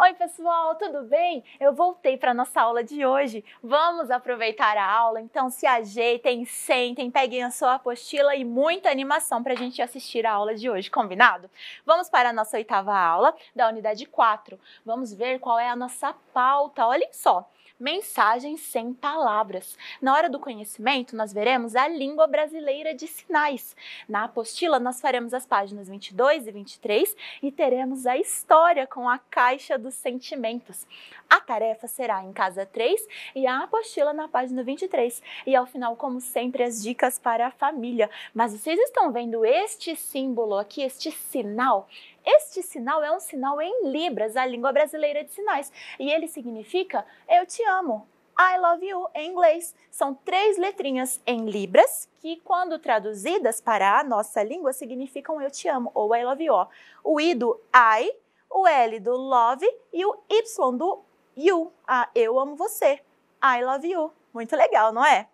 Oi, pessoal, tudo bem? Eu voltei para nossa aula de hoje. Vamos aproveitar a aula, então se ajeitem, sentem, peguem a sua apostila e muita animação para a gente assistir a aula de hoje, combinado? Vamos para a nossa oitava aula da unidade 4. Vamos ver qual é a nossa pauta. Olhem só mensagens sem palavras. Na hora do conhecimento, nós veremos a língua brasileira de sinais. Na apostila, nós faremos as páginas 22 e 23 e teremos a história com a caixa dos sentimentos. A tarefa será em casa 3 e a apostila na página 23. E ao final, como sempre, as dicas para a família. Mas vocês estão vendo este símbolo aqui, este sinal? Este sinal é um sinal em Libras, a língua brasileira de sinais, e ele significa eu te amo. I love you em inglês. São três letrinhas em Libras que, quando traduzidas para a nossa língua, significam eu te amo ou I love you. O I do I, o L do love e o Y do you. Ah, eu amo você. I love you. Muito legal, não é?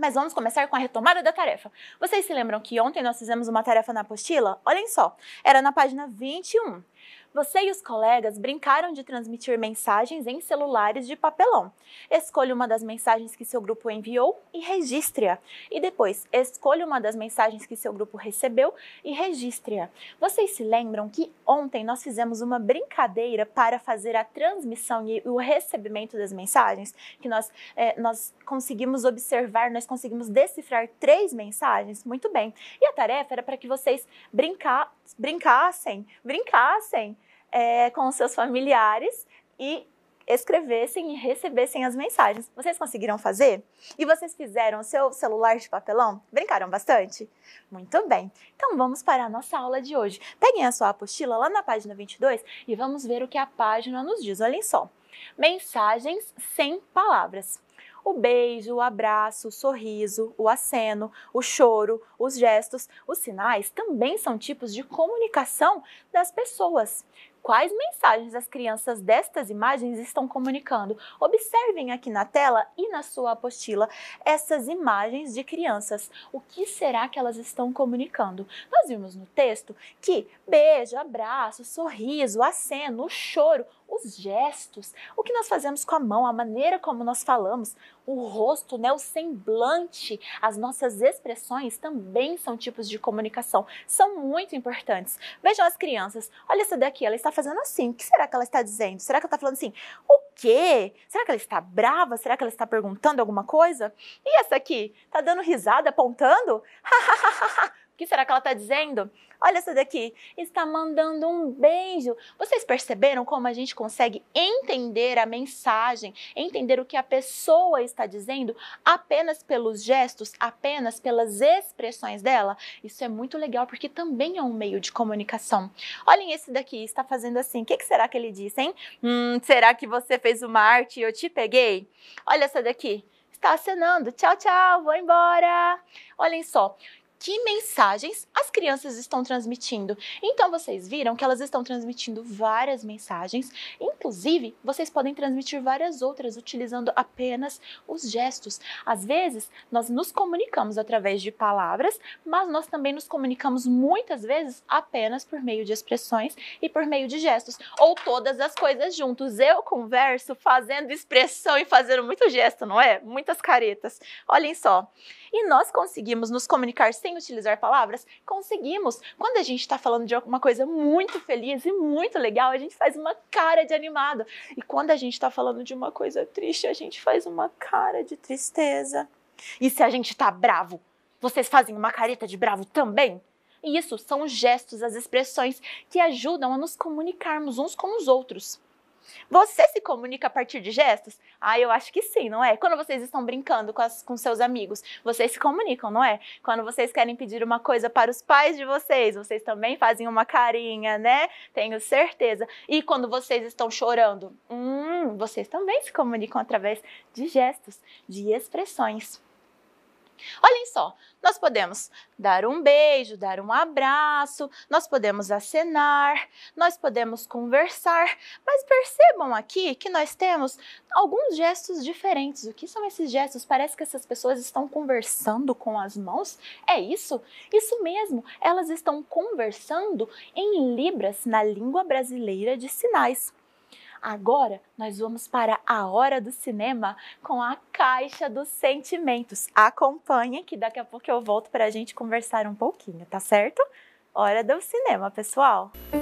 Mas vamos começar com a retomada da tarefa. Vocês se lembram que ontem nós fizemos uma tarefa na apostila? Olhem só, era na página 21. Você e os colegas brincaram de transmitir mensagens em celulares de papelão. Escolha uma das mensagens que seu grupo enviou e registre-a. E depois, escolha uma das mensagens que seu grupo recebeu e registre-a. Vocês se lembram que ontem nós fizemos uma brincadeira para fazer a transmissão e o recebimento das mensagens? Que nós, é, nós conseguimos observar, nós conseguimos decifrar três mensagens? Muito bem. E a tarefa era para que vocês brincar, brincassem, brincassem é, com seus familiares e escrevessem e recebessem as mensagens. Vocês conseguiram fazer? E vocês fizeram o seu celular de papelão? Brincaram bastante? Muito bem. Então vamos para a nossa aula de hoje. Peguem a sua apostila lá na página 22 e vamos ver o que a página nos diz. Olhem só. Mensagens sem palavras. O beijo, o abraço, o sorriso, o aceno, o choro, os gestos, os sinais também são tipos de comunicação das pessoas quais mensagens as crianças destas imagens estão comunicando. Observem aqui na tela e na sua apostila essas imagens de crianças. O que será que elas estão comunicando? Nós vimos no texto que beijo, abraço, sorriso, aceno, choro, os gestos, o que nós fazemos com a mão, a maneira como nós falamos, o rosto, né, o semblante, as nossas expressões também são tipos de comunicação, são muito importantes. Vejam as crianças, olha essa daqui, ela está fazendo assim, o que será que ela está dizendo? Será que ela está falando assim, o quê? Será que ela está brava? Será que ela está perguntando alguma coisa? E essa aqui, está dando risada, apontando? que será que ela está dizendo? Olha essa daqui, está mandando um beijo. Vocês perceberam como a gente consegue entender a mensagem, entender o que a pessoa está dizendo apenas pelos gestos, apenas pelas expressões dela? Isso é muito legal porque também é um meio de comunicação. Olhem esse daqui, está fazendo assim. O que, que será que ele disse, hein? Hum, será que você fez uma arte e eu te peguei? Olha essa daqui está acenando. Tchau, tchau, vou embora. Olhem só, que mensagens as crianças estão transmitindo. Então vocês viram que elas estão transmitindo várias mensagens, inclusive vocês podem transmitir várias outras utilizando apenas os gestos. Às vezes nós nos comunicamos através de palavras, mas nós também nos comunicamos muitas vezes apenas por meio de expressões e por meio de gestos, ou todas as coisas juntos. Eu converso fazendo expressão e fazendo muito gesto, não é? Muitas caretas. Olhem só. E nós conseguimos nos comunicar sem utilizar palavras? Conseguimos. Quando a gente está falando de alguma coisa muito feliz e muito legal, a gente faz uma cara de animado. E quando a gente está falando de uma coisa triste, a gente faz uma cara de tristeza. E se a gente está bravo, vocês fazem uma careta de bravo também? E isso são os gestos, as expressões que ajudam a nos comunicarmos uns com os outros. Você se comunica a partir de gestos? Ah, eu acho que sim, não é? Quando vocês estão brincando com, as, com seus amigos, vocês se comunicam, não é? Quando vocês querem pedir uma coisa para os pais de vocês, vocês também fazem uma carinha, né? Tenho certeza. E quando vocês estão chorando, hum, vocês também se comunicam através de gestos, de expressões. Olhem só, nós podemos dar um beijo, dar um abraço, nós podemos acenar, nós podemos conversar, mas percebam aqui que nós temos alguns gestos diferentes. O que são esses gestos? Parece que essas pessoas estão conversando com as mãos. É isso? Isso mesmo, elas estão conversando em Libras, na língua brasileira de sinais. Agora nós vamos para a hora do cinema com a Caixa dos Sentimentos. Acompanhem que daqui a pouco eu volto para a gente conversar um pouquinho, tá certo? Hora do cinema, pessoal! aí,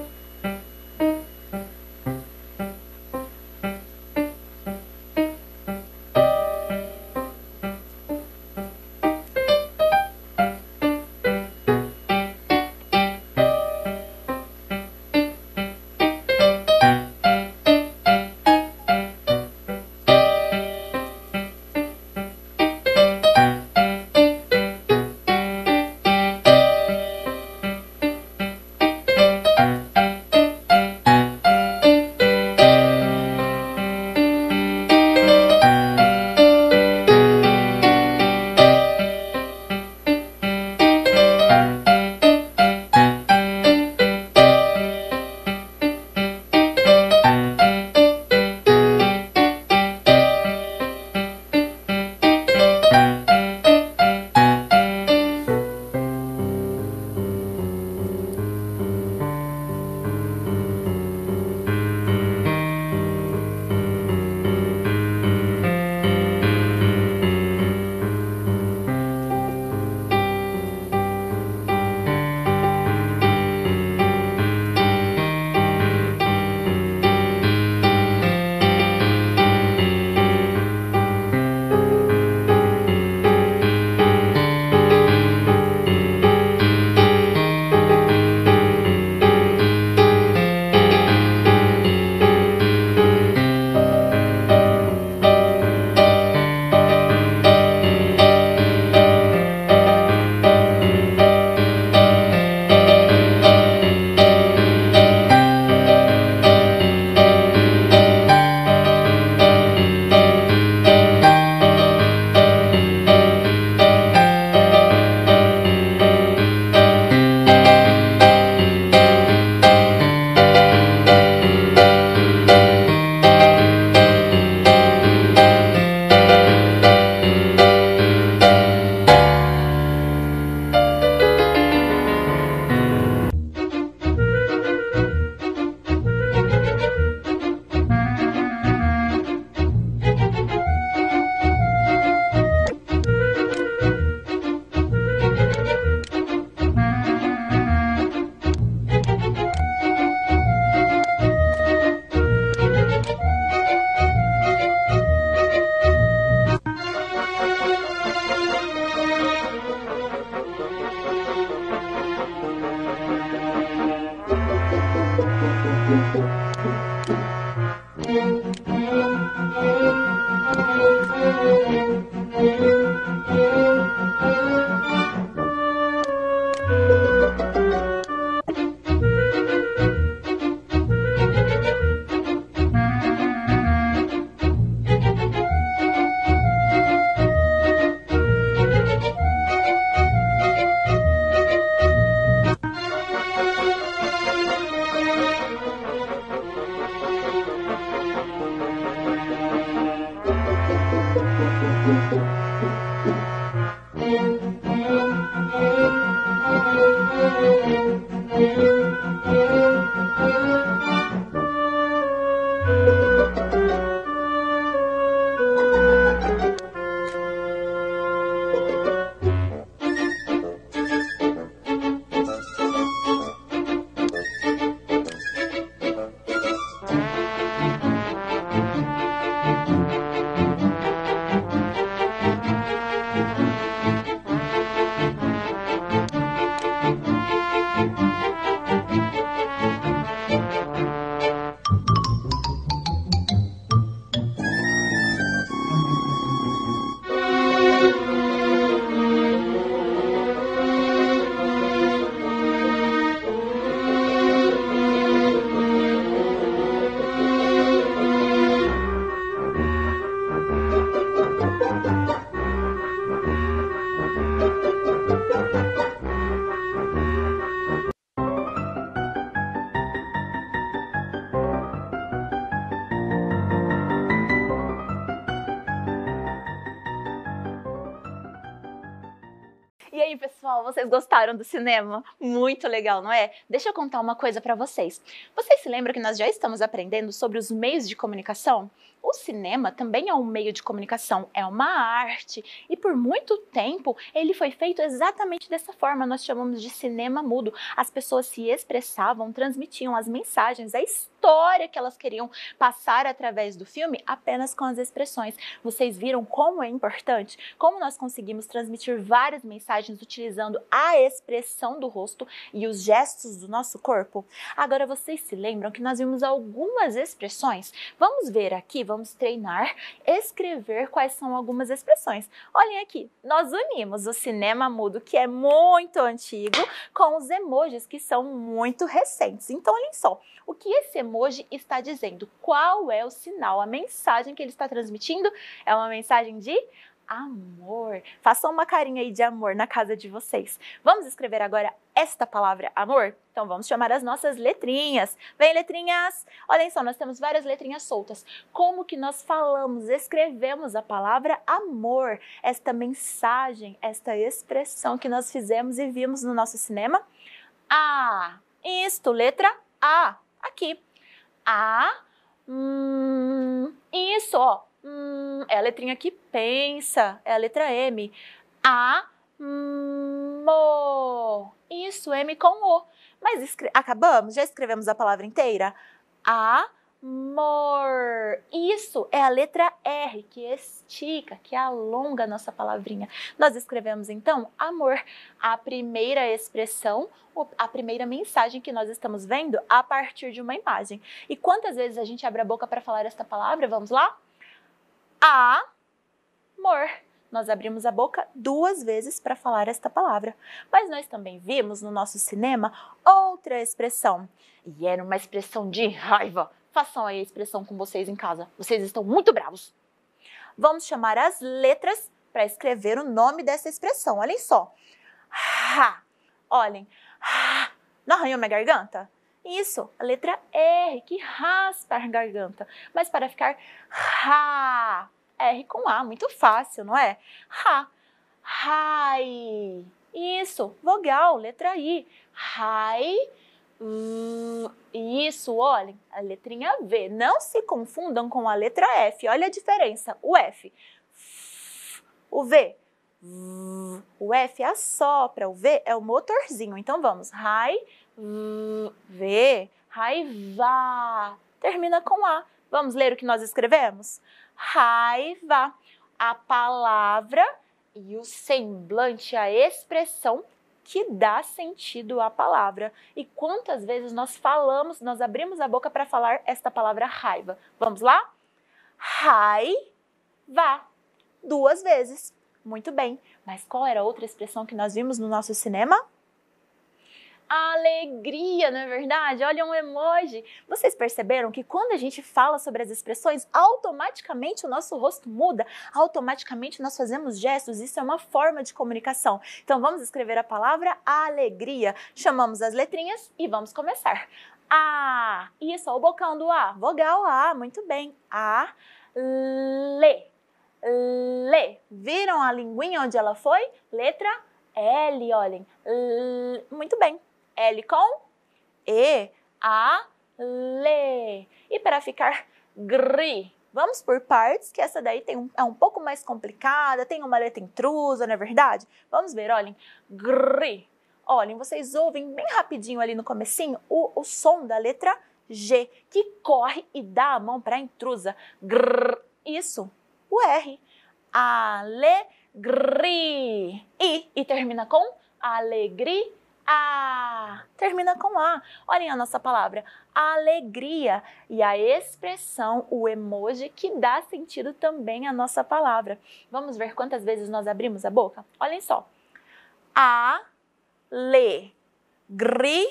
vocês gostaram do cinema? Muito legal, não é? Deixa eu contar uma coisa para vocês. Vocês se lembram que nós já estamos aprendendo sobre os meios de comunicação? O cinema também é um meio de comunicação, é uma arte, e por muito tempo ele foi feito exatamente dessa forma. Nós chamamos de cinema mudo. As pessoas se expressavam, transmitiam as mensagens, a história que elas queriam passar através do filme apenas com as expressões. Vocês viram como é importante? Como nós conseguimos transmitir várias mensagens utilizando a expressão do rosto e os gestos do nosso corpo? Agora vocês se lembram que nós vimos algumas expressões? Vamos ver aqui vamos treinar, escrever quais são algumas expressões. Olhem aqui, nós unimos o cinema mudo, que é muito antigo, com os emojis, que são muito recentes. Então, olhem só, o que esse emoji está dizendo? Qual é o sinal, a mensagem que ele está transmitindo? É uma mensagem de amor. Façam uma carinha aí de amor na casa de vocês. Vamos escrever agora esta palavra amor? Então vamos chamar as nossas letrinhas. Vem, letrinhas! Olhem só, nós temos várias letrinhas soltas. Como que nós falamos, escrevemos a palavra amor? Esta mensagem, esta expressão que nós fizemos e vimos no nosso cinema? A. Isto, letra A. Aqui. A. Hum, isso, ó Hum, é a letrinha que pensa, é a letra M. Amor. Isso, M com O. Mas acabamos? Já escrevemos a palavra inteira? Amor. Isso é a letra R, que estica, que alonga a nossa palavrinha. Nós escrevemos então amor, a primeira expressão, a primeira mensagem que nós estamos vendo a partir de uma imagem. E quantas vezes a gente abre a boca para falar esta palavra? Vamos lá? Amor. Nós abrimos a boca duas vezes para falar esta palavra. Mas nós também vimos no nosso cinema outra expressão. E era uma expressão de raiva. Façam aí a expressão com vocês em casa. Vocês estão muito bravos. Vamos chamar as letras para escrever o nome dessa expressão. Olhem só. Ha. Olhem. Ha. Não arranhou minha garganta? Isso, a letra R, que raspa a garganta. Mas para ficar ha, R com A, muito fácil, não é? Ra, rai. Isso, vogal, letra I. Rai, isso, olhem, a letrinha V. Não se confundam com a letra F. Olha a diferença. O F, o V, o F assopra, o V é o motorzinho. Então vamos, rai, V, raiva. Termina com A. Vamos ler o que nós escrevemos? Raiva. A palavra e o semblante, a expressão que dá sentido à palavra. E quantas vezes nós falamos, nós abrimos a boca para falar esta palavra raiva? Vamos lá? Raiva. Duas vezes. Muito bem. Mas qual era a outra expressão que nós vimos no nosso cinema? Alegria, não é verdade? Olha um emoji. Vocês perceberam que quando a gente fala sobre as expressões, automaticamente o nosso rosto muda, automaticamente nós fazemos gestos, isso é uma forma de comunicação. Então vamos escrever a palavra alegria. Chamamos as letrinhas e vamos começar. A, isso, o bocão do A, vogal A, muito bem. A, le, le. Viram a linguinha onde ela foi? Letra L, olhem. L, muito bem. L com E, A, Le. E para ficar gri, vamos por partes, que essa daí tem um, é um pouco mais complicada, tem uma letra intrusa, não é verdade? Vamos ver, olhem. Gri. Olhem, vocês ouvem bem rapidinho ali no comecinho o, o som da letra G, que corre e dá a mão para a intrusa. Grrr. Isso. O R. Alegri. E, e termina com alegria a. Termina com A. Olhem a nossa palavra. alegria. E a expressão, o emoji que dá sentido também à nossa palavra. Vamos ver quantas vezes nós abrimos a boca? Olhem só. A, le, gri,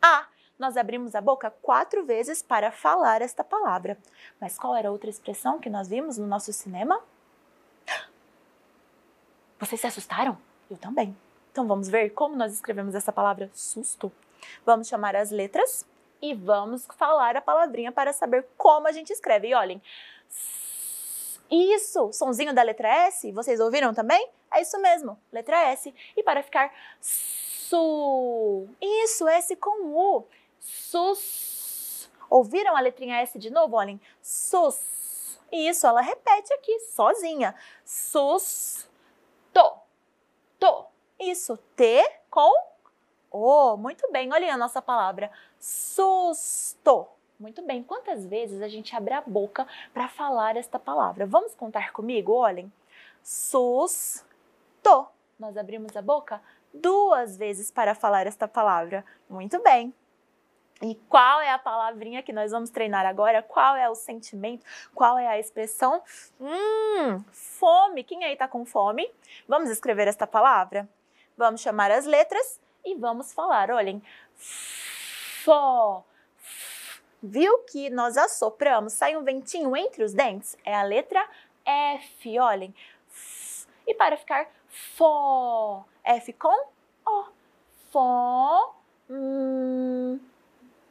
a. Nós abrimos a boca quatro vezes para falar esta palavra. Mas qual era a outra expressão que nós vimos no nosso cinema? Vocês se assustaram? Eu também. Então vamos ver como nós escrevemos essa palavra susto? Vamos chamar as letras e vamos falar a palavrinha para saber como a gente escreve. E olhem, Isso, sonzinho da letra S, vocês ouviram também? É isso mesmo, letra S. E para ficar su, isso, S com U, sus. Ouviram a letrinha S de novo? Olhem, sus. Isso, ela repete aqui, sozinha. Sus, to, to. Isso, T com O. Muito bem, olhem a nossa palavra. Susto. Muito bem. Quantas vezes a gente abre a boca para falar esta palavra? Vamos contar comigo? Olhem. Susto. Nós abrimos a boca duas vezes para falar esta palavra. Muito bem. E qual é a palavrinha que nós vamos treinar agora? Qual é o sentimento? Qual é a expressão? Hum, fome. Quem aí está com fome? Vamos escrever esta palavra? Vamos chamar as letras e vamos falar. Olhem. Fó Viu que nós assopramos, sai um ventinho entre os dentes? É a letra F, olhem. E para ficar fó, F com O. Fó, hum,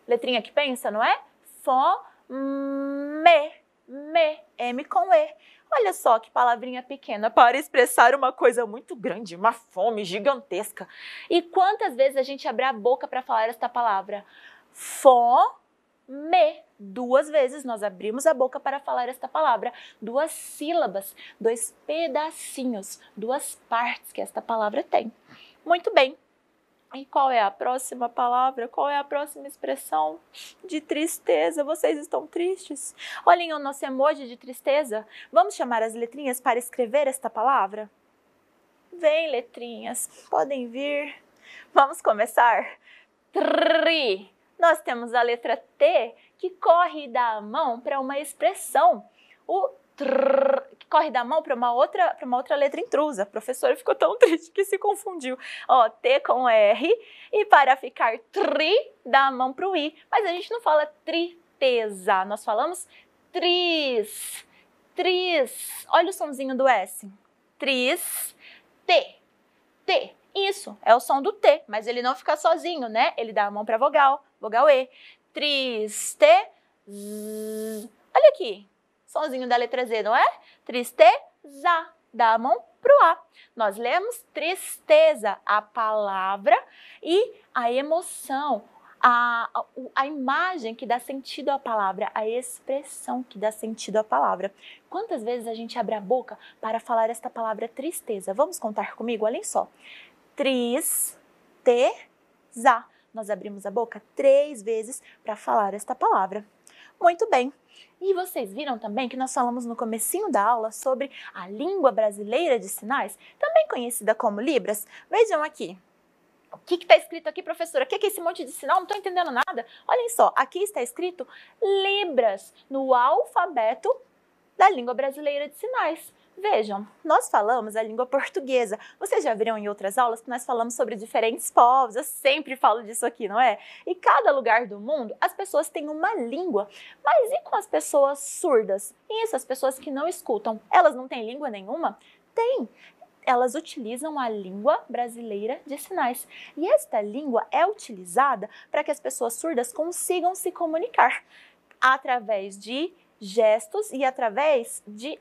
letrinha que pensa, não é? Fó, me, me, M com E. Olha só que palavrinha pequena para expressar uma coisa muito grande, uma fome gigantesca. E quantas vezes a gente abre a boca para falar esta palavra? Fó, me. Duas vezes nós abrimos a boca para falar esta palavra. Duas sílabas, dois pedacinhos, duas partes que esta palavra tem. Muito bem. E qual é a próxima palavra? Qual é a próxima expressão de tristeza? Vocês estão tristes? Olhem o nosso emoji de tristeza. Vamos chamar as letrinhas para escrever esta palavra? Vem, letrinhas, podem vir. Vamos começar? Tri nós temos a letra T que corre da mão para uma expressão. O que corre da mão para uma outra para uma outra letra intrusa. A professora ficou tão triste que se confundiu. Ó, T com R e para ficar tri dá a mão para o I. Mas a gente não fala tristeza, nós falamos tris. Tris. Olha o sonzinho do S. Tris. T. T. Isso, é o som do T, mas ele não fica sozinho, né? Ele dá a mão para vogal, vogal E. Triste. Olha aqui, sonzinho da letra Z, não é? Tristeza, dá a mão pro A. Nós lemos tristeza, a palavra e a emoção, a, a, a, imagem que dá sentido à palavra, a expressão que dá sentido à palavra. Quantas vezes a gente abre a boca para falar esta palavra tristeza? Vamos contar comigo? Olhem só tristeza. Nós abrimos a boca três vezes para falar esta palavra. Muito bem. E vocês viram também que nós falamos no comecinho da aula sobre a língua brasileira de sinais, também conhecida como Libras. Vejam aqui. O que está escrito aqui, professora? O que é esse monte de sinal? Não estou entendendo nada. Olhem só, aqui está escrito Libras no alfabeto da língua brasileira de sinais. Vejam, nós falamos a língua portuguesa. Vocês já viram em outras aulas que nós falamos sobre diferentes povos. Eu sempre falo disso aqui, não é? E cada lugar do mundo, as pessoas têm uma língua. Mas e com as pessoas surdas? E essas pessoas que não escutam? Elas não têm língua nenhuma? Tem elas utilizam a língua brasileira de sinais. E esta língua é utilizada para que as pessoas surdas consigam se comunicar através de gestos e através de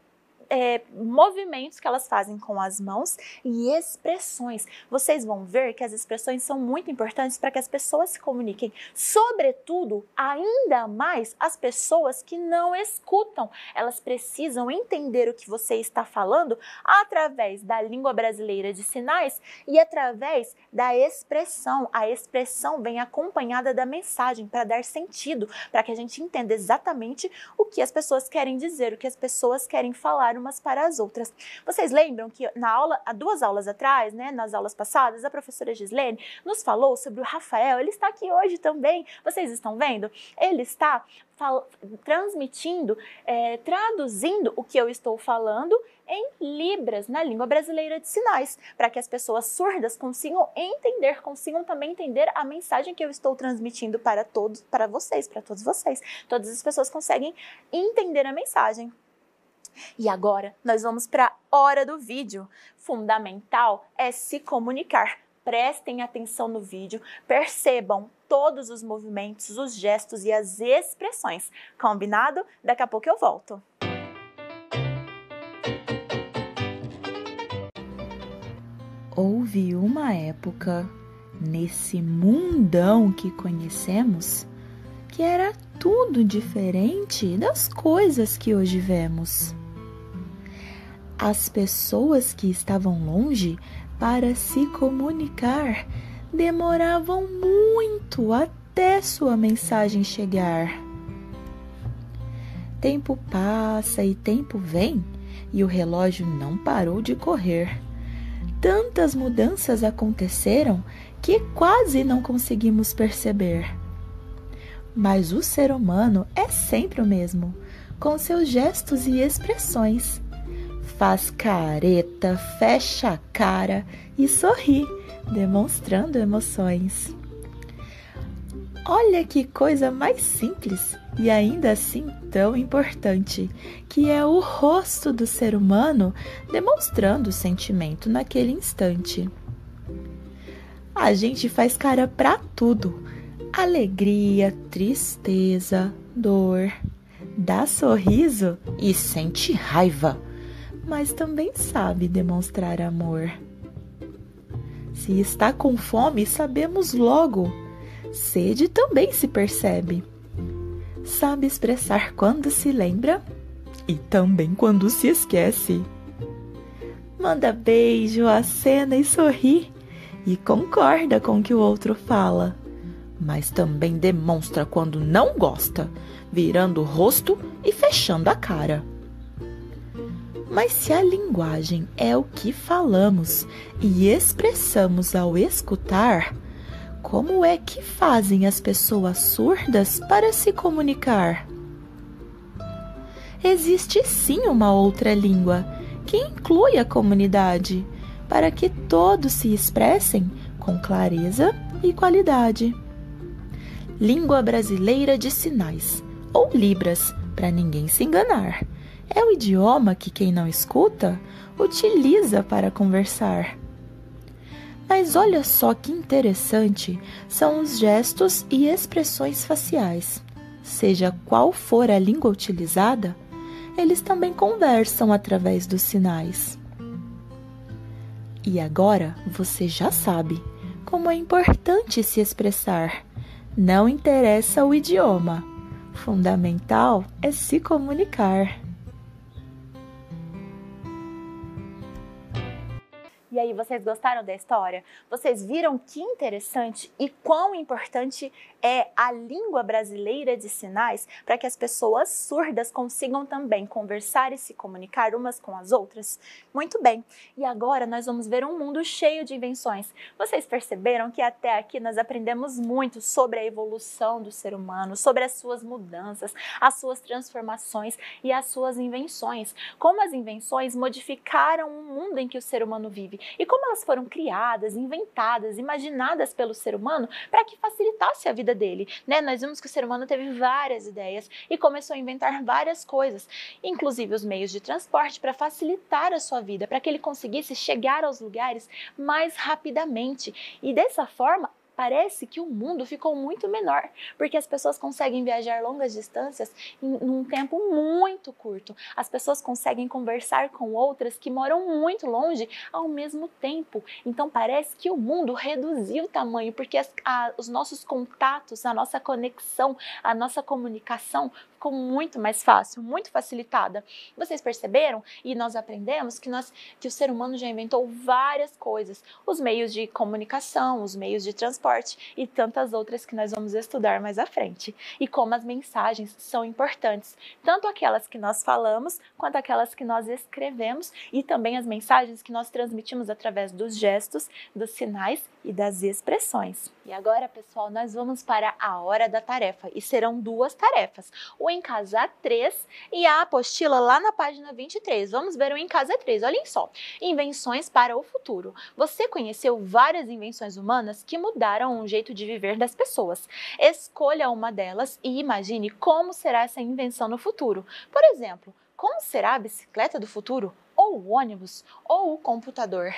é, movimentos que elas fazem com as mãos e expressões. Vocês vão ver que as expressões são muito importantes para que as pessoas se comuniquem, sobretudo, ainda mais as pessoas que não escutam. Elas precisam entender o que você está falando através da língua brasileira de sinais e através da expressão. A expressão vem acompanhada da mensagem para dar sentido, para que a gente entenda exatamente o que as pessoas querem dizer, o que as pessoas querem falar umas para as outras. Vocês lembram que na aula, há duas aulas atrás, né, nas aulas passadas, a professora Gislene nos falou sobre o Rafael. Ele está aqui hoje também. Vocês estão vendo? Ele está transmitindo, é, traduzindo o que eu estou falando em Libras, na língua brasileira de sinais, para que as pessoas surdas consigam entender, consigam também entender a mensagem que eu estou transmitindo para todos, para vocês, para todos vocês. Todas as pessoas conseguem entender a mensagem. E agora nós vamos para a hora do vídeo. Fundamental é se comunicar. Prestem atenção no vídeo, percebam todos os movimentos, os gestos e as expressões. Combinado? Daqui a pouco eu volto. Houve uma época nesse mundão que conhecemos que era tudo diferente das coisas que hoje vemos. As pessoas que estavam longe para se comunicar demoravam muito até sua mensagem chegar. Tempo passa e tempo vem e o relógio não parou de correr. Tantas mudanças aconteceram que quase não conseguimos perceber. Mas o ser humano é sempre o mesmo, com seus gestos e expressões. Faz careta, fecha a cara e sorri, demonstrando emoções. Olha que coisa mais simples e ainda assim tão importante, que é o rosto do ser humano demonstrando o sentimento naquele instante. A gente faz cara para tudo alegria, tristeza, dor. Dá sorriso e sente raiva, mas também sabe demonstrar amor. Se está com fome, sabemos logo. Sede também se percebe. Sabe expressar quando se lembra e também quando se esquece. Manda beijo, acena e sorri e concorda com o que o outro fala mas também demonstra quando não gosta, virando o rosto e fechando a cara. Mas se a linguagem é o que falamos e expressamos ao escutar, como é que fazem as pessoas surdas para se comunicar? Existe sim uma outra língua que inclui a comunidade, para que todos se expressem com clareza e qualidade. Língua Brasileira de Sinais, ou Libras, para ninguém se enganar. É o idioma que quem não escuta utiliza para conversar. Mas olha só que interessante são os gestos e expressões faciais. Seja qual for a língua utilizada, eles também conversam através dos sinais. E agora você já sabe como é importante se expressar não interessa o idioma. Fundamental é se comunicar. E aí, vocês gostaram da história? Vocês viram que interessante e quão importante é a língua brasileira de sinais para que as pessoas surdas consigam também conversar e se comunicar umas com as outras? Muito bem. E agora nós vamos ver um mundo cheio de invenções. Vocês perceberam que até aqui nós aprendemos muito sobre a evolução do ser humano, sobre as suas mudanças, as suas transformações e as suas invenções. Como as invenções modificaram o mundo em que o ser humano vive e como elas foram criadas, inventadas, imaginadas pelo ser humano para que facilitasse a vida dele. Né? Nós vimos que o ser humano teve várias ideias e começou a inventar várias coisas, inclusive os meios de transporte para facilitar a sua vida, para que ele conseguisse chegar aos lugares mais rapidamente. E dessa forma, parece que o mundo ficou muito menor, porque as pessoas conseguem viajar longas distâncias em um tempo muito curto. As pessoas conseguem conversar com outras que moram muito longe ao mesmo tempo. Então parece que o mundo reduziu o tamanho, porque as, a, os nossos contatos, a nossa conexão, a nossa comunicação ficou muito mais fácil, muito facilitada. Vocês perceberam? E nós aprendemos que, nós, que o ser humano já inventou várias coisas: os meios de comunicação, os meios de transporte e tantas outras que nós vamos estudar mais à frente. E como as mensagens são importantes, tanto aquelas que nós falamos quanto aquelas que nós escrevemos e também as mensagens que nós transmitimos através dos gestos, dos sinais e das expressões. E agora, pessoal, nós vamos para a hora da tarefa e serão duas tarefas: o em casa 3 e a apostila lá na página 23. Vamos ver o em casa 3. Olhem só: Invenções para o futuro. Você conheceu várias invenções humanas que mudaram o jeito de viver das pessoas. Escolha uma delas e imagine como será essa invenção no futuro. Por exemplo, como será a bicicleta do futuro? Ou o ônibus ou o computador.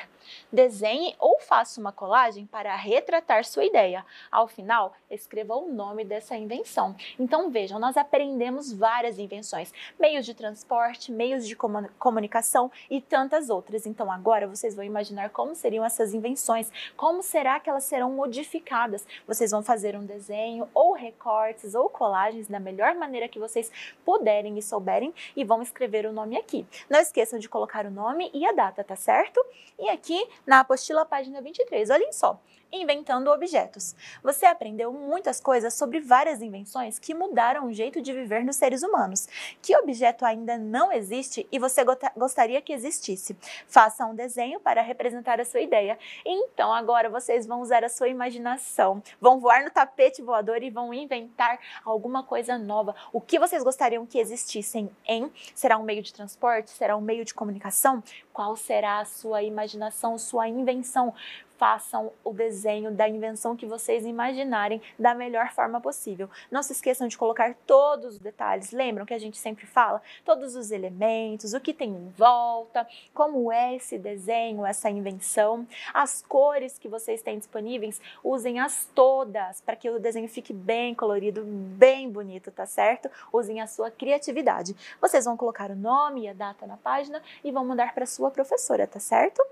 Desenhe ou faça uma colagem para retratar sua ideia. Ao final, escreva o nome dessa invenção. Então vejam, nós aprendemos várias invenções, meios de transporte, meios de comunicação e tantas outras. Então agora vocês vão imaginar como seriam essas invenções, como será que elas serão modificadas. Vocês vão fazer um desenho ou recortes ou colagens da melhor maneira que vocês puderem e souberem e vão escrever o nome aqui. Não esqueçam de colocar o nome e a data, tá certo? E aqui na apostila, página 23, olhem só inventando objetos. Você aprendeu muitas coisas sobre várias invenções que mudaram o jeito de viver nos seres humanos. Que objeto ainda não existe e você gostaria que existisse? Faça um desenho para representar a sua ideia. Então agora vocês vão usar a sua imaginação, vão voar no tapete voador e vão inventar alguma coisa nova. O que vocês gostariam que existissem em? Será um meio de transporte? Será um meio de comunicação? Qual será a sua imaginação, sua invenção? Façam o desenho da invenção que vocês imaginarem da melhor forma possível. Não se esqueçam de colocar todos os detalhes. Lembram que a gente sempre fala? Todos os elementos, o que tem em volta, como é esse desenho, essa invenção, as cores que vocês têm disponíveis, usem-as todas para que o desenho fique bem colorido, bem bonito, tá certo? Usem a sua criatividade. Vocês vão colocar o nome e a data na página e vão mandar para sua professora, tá certo?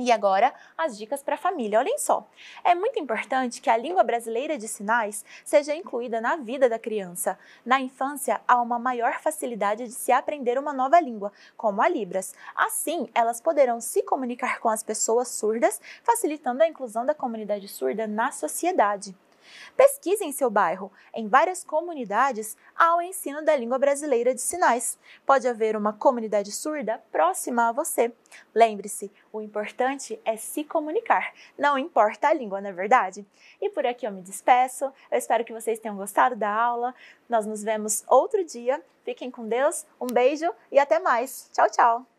E agora, as dicas para a família. Olhem só. É muito importante que a língua brasileira de sinais seja incluída na vida da criança. Na infância, há uma maior facilidade de se aprender uma nova língua, como a Libras. Assim, elas poderão se comunicar com as pessoas surdas, facilitando a inclusão da comunidade surda na sociedade. Pesquise em seu bairro. Em várias comunidades há o ensino da língua brasileira de sinais. Pode haver uma comunidade surda próxima a você. Lembre-se, o importante é se comunicar, não importa a língua, não é verdade? E por aqui eu me despeço. Eu espero que vocês tenham gostado da aula. Nós nos vemos outro dia. Fiquem com Deus, um beijo e até mais. Tchau, tchau!